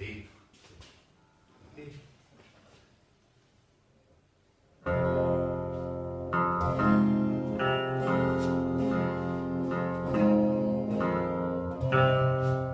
Perfeito. Perfeito. Música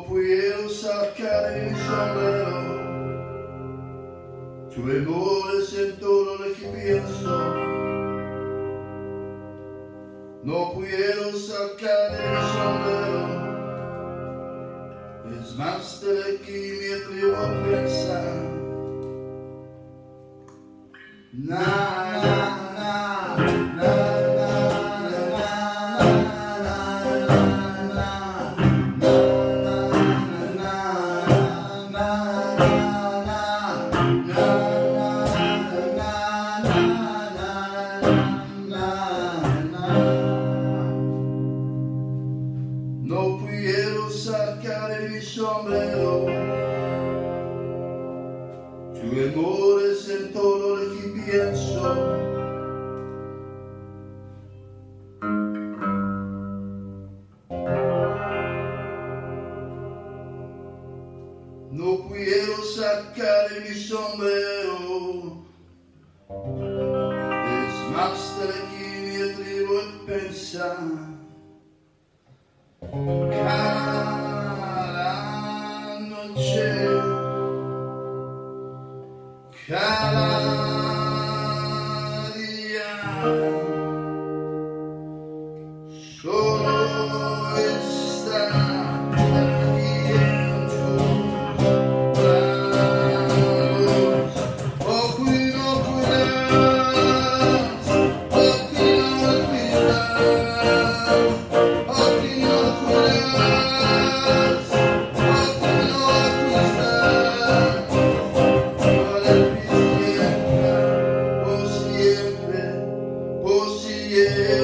Pompouillé au Sarcane du a Tu e goles intorno che penso. No pudieron sacar el sombrero Es más de la que me pensar Nada No puedo sacar mi sombrero, tu amor es que pienso. No puedo sacar mi sombrero. Basta chi dietro vuol pensare. Cara noce Cara diavolo yeah.